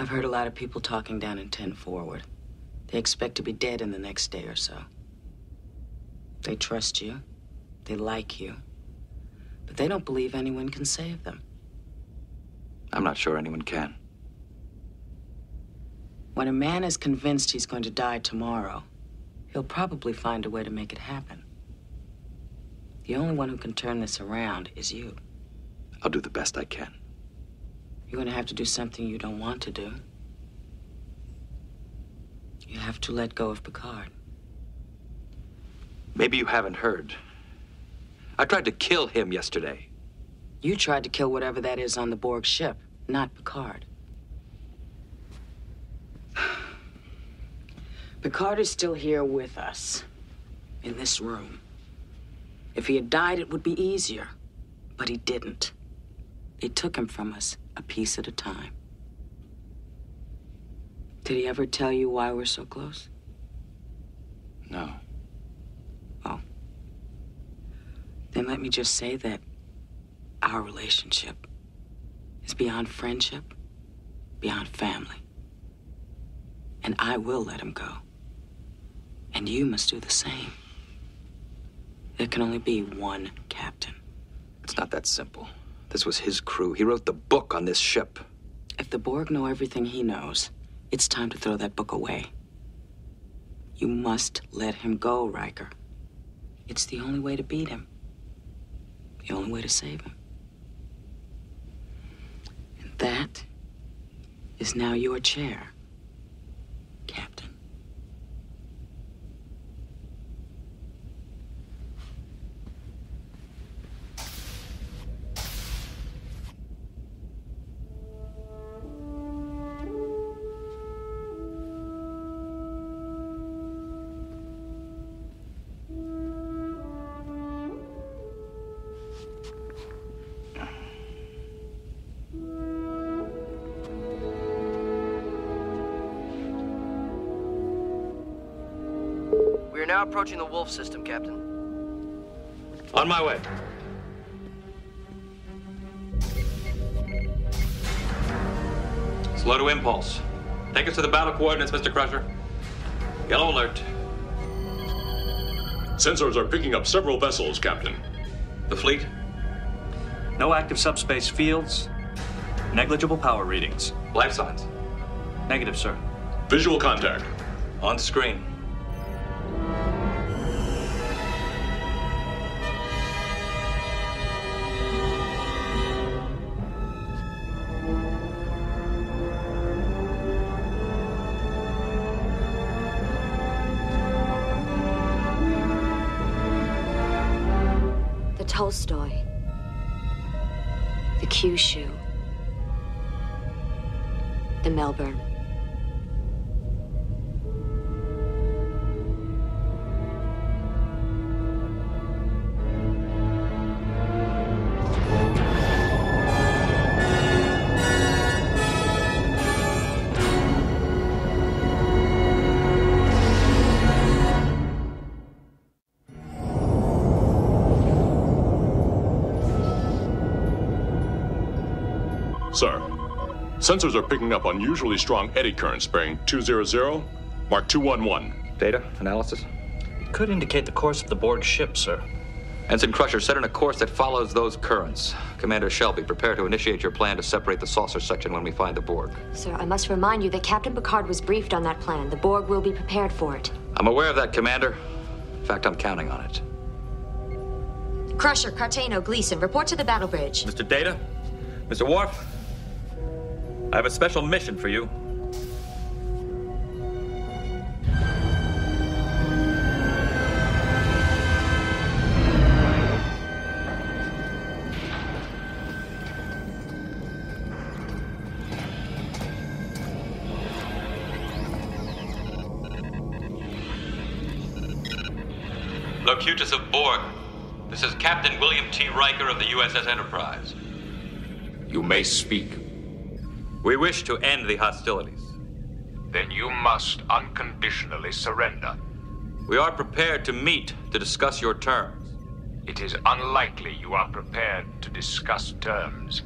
I've heard a lot of people talking down in 10 forward. They expect to be dead in the next day or so. They trust you. They like you. But they don't believe anyone can save them. I'm not sure anyone can. When a man is convinced he's going to die tomorrow, he'll probably find a way to make it happen. The only one who can turn this around is you. I'll do the best I can. You're going to have to do something you don't want to do. You have to let go of Picard. Maybe you haven't heard. I tried to kill him yesterday. You tried to kill whatever that is on the Borg ship, not Picard. Picard is still here with us, in this room. If he had died, it would be easier. But he didn't. It took him from us a piece at a time. Did he ever tell you why we're so close? No. Oh. Then let me just say that our relationship is beyond friendship, beyond family. And I will let him go. And you must do the same. There can only be one captain. It's not that simple. This was his crew. He wrote the book on this ship. If the Borg know everything he knows, it's time to throw that book away. You must let him go, Riker. It's the only way to beat him. The only way to save him. And that is now your chair, now approaching the Wolf system, Captain. On my way. Slow to impulse. Take us to the battle coordinates, Mr. Crusher. Yellow alert. Sensors are picking up several vessels, Captain. The fleet? No active subspace fields. Negligible power readings. Life signs? Negative, sir. Visual contact. On screen. Tolstoy. The Kyushu. The Melbourne. Sir, sensors are picking up unusually strong eddy currents bearing 200, Mark 211. Data? Analysis? It could indicate the course of the Borg ship, sir. Ensign Crusher, set in a course that follows those currents. Commander Shelby, prepare to initiate your plan to separate the saucer section when we find the Borg. Sir, I must remind you that Captain Picard was briefed on that plan. The Borg will be prepared for it. I'm aware of that, Commander. In fact, I'm counting on it. Crusher, Cartano, Gleason, report to the battle bridge. Mr. Data? Mr. Worf? I have a special mission for you. Locutus of Borg. This is Captain William T. Riker of the USS Enterprise. You may speak. We wish to end the hostilities. Then you must unconditionally surrender. We are prepared to meet to discuss your terms. It is unlikely you are prepared to discuss terms.